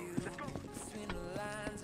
Let's go.